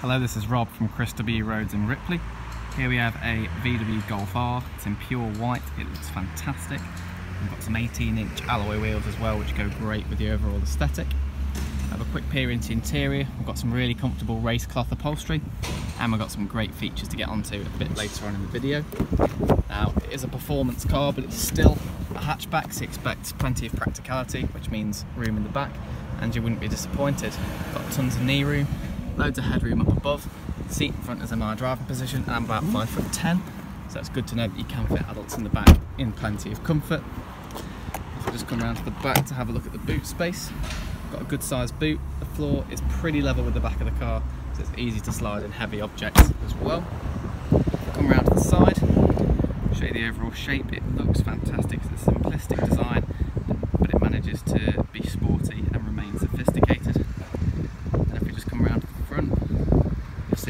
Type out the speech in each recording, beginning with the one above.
Hello, this is Rob from Chris W Roads in Ripley. Here we have a VW Golf R. It's in pure white. It looks fantastic. We've got some 18 inch alloy wheels as well, which go great with the overall aesthetic. Have a quick peer into interior. We've got some really comfortable race cloth upholstery and we've got some great features to get onto a bit later on in the video. Now, it is a performance car, but it's still a hatchback, so expect plenty of practicality, which means room in the back, and you wouldn't be disappointed. Got tons of knee room, loads of headroom up above. Seat in front is in my driving position and I'm about 5 foot 10 so it's good to know that you can fit adults in the back in plenty of comfort. If we just come around to the back to have a look at the boot space, got a good sized boot, the floor is pretty level with the back of the car so it's easy to slide in heavy objects as well. Come around to the side, show you the overall shape, it looks fantastic, it's a simplistic design but it manages to be sporty and remain sophisticated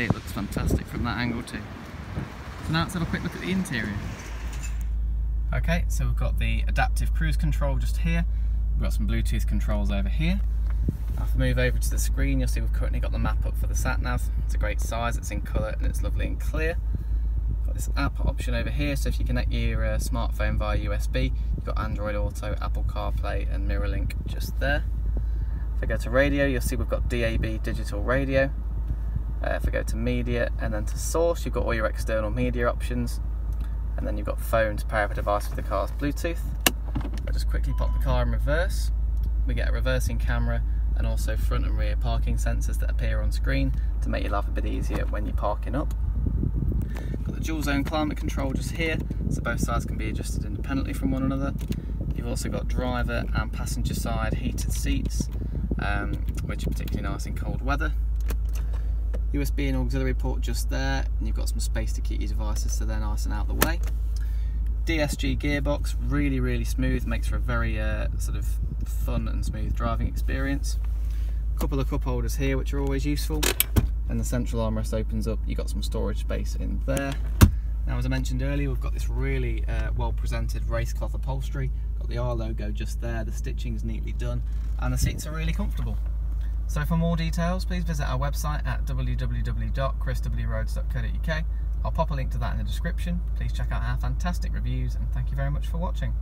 see it looks fantastic from that angle too. So now let's have a quick look at the interior. Okay, so we've got the adaptive cruise control just here. We've got some Bluetooth controls over here. If we move over to the screen, you'll see we've currently got the map up for the sat nav. It's a great size, it's in colour and it's lovely and clear. Got this app option over here, so if you connect your uh, smartphone via USB, you've got Android Auto, Apple CarPlay and MirrorLink just there. If I go to radio, you'll see we've got DAB digital radio. Uh, if I go to media and then to source, you've got all your external media options. And then you've got phone to pair up a device with the car's Bluetooth. I'll just quickly pop the car in reverse. We get a reversing camera and also front and rear parking sensors that appear on screen to make your life a bit easier when you're parking up. Got the dual zone climate control just here, so both sides can be adjusted independently from one another. You've also got driver and passenger side heated seats, um, which are particularly nice in cold weather. USB and auxiliary port just there, and you've got some space to keep your devices so they're nice and out of the way. DSG gearbox, really, really smooth, makes for a very uh, sort of fun and smooth driving experience. A couple of cup holders here, which are always useful. And the central armrest opens up, you've got some storage space in there. Now, as I mentioned earlier, we've got this really uh, well presented race cloth upholstery. Got the R logo just there, the stitching's neatly done, and the seats are really comfortable. So for more details, please visit our website at www.chriswroads.co.uk. I'll pop a link to that in the description. Please check out our fantastic reviews and thank you very much for watching.